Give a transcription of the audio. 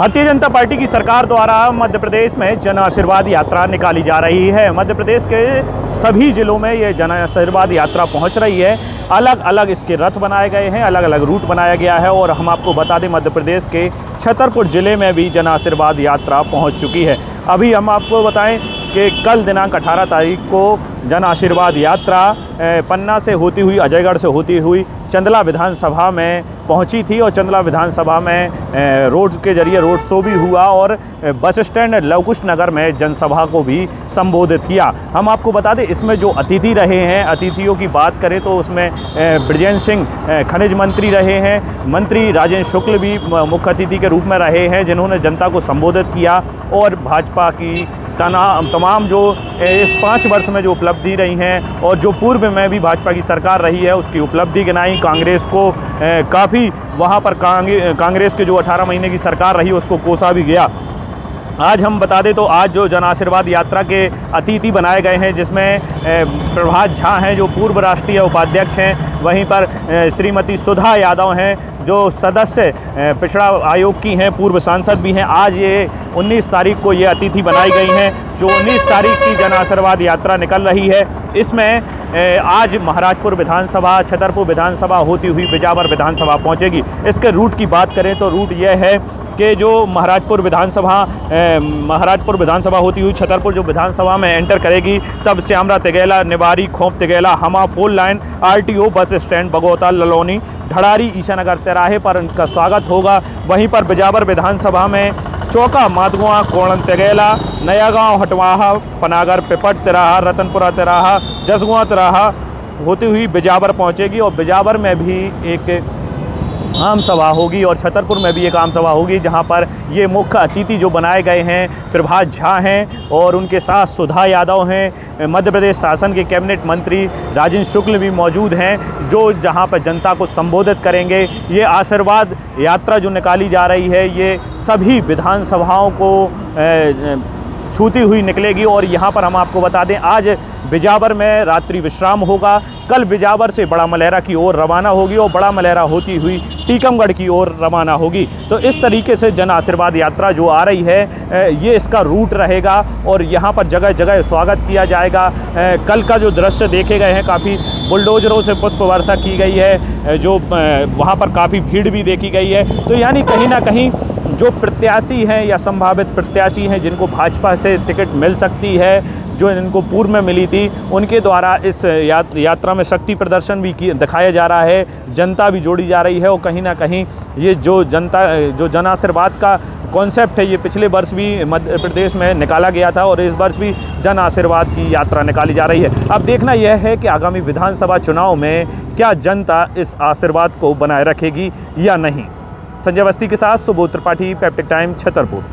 Bharatiya Janata party की सरकार द्वारा मध्य प्रदेश में जन आशीर्वाद यात्रा निकाली जा रही है। मध्य प्रदेश के सभी जिलों में ये जन आशीर्वाद यात्रा पहुँच रही है। अलग अलग इसके रथ बनाए गए हैं अलग अलग रूट बनाया गया है और हम आपको बता दें मध्य प्रदेश के छतरपुर ज़िले में भी जन आशीर्वाद यात्रा पहुँच चुकी है। अभी हम आपको बताएँ कि कल दिनांक 18 तारीख को जन आशीर्वाद यात्रा पन्ना से होती हुई, अजयगढ़ से होती हुई चंदला विधानसभा में पहुँची थी और चंदला विधानसभा में रोड के ज़रिए रोड शो भी हुआ और बस स्टैंड लवकुश नगर में जनसभा को भी संबोधित किया। हम आपको बता दें, इसमें जो अतिथि रहे हैं, अतिथियों की बात करें तो उसमें ब्रजेंद्र सिंह खनिज मंत्री रहे हैं, मंत्री राजेंद्र शुक्ल भी मुख्य अतिथि के रूप में रहे हैं, जिन्होंने जनता को संबोधित किया और भाजपा की तमाम जो इस पाँच वर्ष में जो उपलब्धि रही हैं और जो पूर्व में भी भाजपा की सरकार रही है, उसकी उपलब्धि गिनाई कांग्रेस को काफ़ी वहाँ पर कांग्रेस के जो 18 महीने की सरकार रही, उसको कोसा भी गया। आज हम बता दें तो आज जो जन आशीर्वाद यात्रा के अतिथि बनाए गए हैं, जिसमें प्रभात झा हैं, जो पूर्व राष्ट्रीय उपाध्यक्ष हैं, वहीं पर श्रीमती सुधा यादव हैं, जो सदस्य पिछड़ा आयोग की हैं, पूर्व सांसद भी हैं। आज ये 19 तारीख को ये अतिथि बनाई गई हैं, जो 19 तारीख की जन आशीर्वाद यात्रा निकल रही है। इसमें आज महाराजपुर विधानसभा, छतरपुर विधानसभा होती हुई बिजावर विधानसभा पहुंचेगी। इसके रूट की बात करें तो रूट यह है कि जो महाराजपुर विधानसभा महाराजपुर विधानसभा होती हुई छतरपुर जो विधानसभा में एंटर करेगी, तब श्यामरा तिगेला, निवारी, खोप तिगेला, हमा, फोल line, RTO, bus stand, Bagota, Lalauni Dhadari Ishanagar, तिराहे पर उनका स्वागत होगा। वहीं पर बिजावर विधानसभा में चौका माधगुआ कोणन तेगेला नया गाँव हटवाहा, पनागर पिपट तिराहा, रतनपुरा तिराहा, जसगुआ तिराहा, होती हुई बिजावर पहुंचेगी और बिजावर में भी एक आम सभा होगी और छतरपुर में भी एक आम सभा होगी, जहाँ पर ये मुख्य अतिथि जो बनाए गए हैं, प्रभात झा हैं और उनके साथ सुधा यादव हैं। मध्य प्रदेश शासन के कैबिनेट मंत्री राजेंद्र शुक्ल भी मौजूद हैं, जो जहाँ पर जनता को संबोधित करेंगे। ये आशीर्वाद यात्रा जो निकाली जा रही है, ये सभी विधानसभाओं को छूती हुई निकलेगी और यहाँ पर हम आपको बता दें, आज बिजावर में रात्रि विश्राम होगा। कल बिजावर से बड़ा मलहरा की ओर रवाना होगी और बड़ा मलहरा होती हुई टीकमगढ़ की ओर रवाना होगी। तो इस तरीके से जन आशीर्वाद यात्रा जो आ रही है ये इसका रूट रहेगा और यहाँ पर जगह जगह स्वागत किया जाएगा। कल का जो दृश्य देखे गए हैं, काफ़ी बुलडोजरों से पुष्प वर्षा की गई है जो वहाँ पर काफ़ी भीड़ भी देखी गई है। तो यानी कहीं ना कहीं जो प्रत्याशी हैं या संभावित प्रत्याशी हैं, जिनको भाजपा से टिकट मिल सकती है जो इनको पूर्व में मिली थी, उनके द्वारा इस यात्रा में शक्ति प्रदर्शन भी दिखाया जा रहा है। जनता भी जोड़ी जा रही है और कहीं ना कहीं ये जो जनता, जो जन आशीर्वाद का कॉन्सेप्ट है, ये पिछले वर्ष भी मध्य प्रदेश में निकाला गया था और इस वर्ष भी जन आशीर्वाद की यात्रा निकाली जा रही है। अब देखना यह है कि आगामी विधानसभा चुनाव में क्या जनता इस आशीर्वाद को बनाए रखेगी या नहीं। संजय अवस्थी के साथ सुबोध त्रिपाठी पैप्टिक टाइम छतरपुर।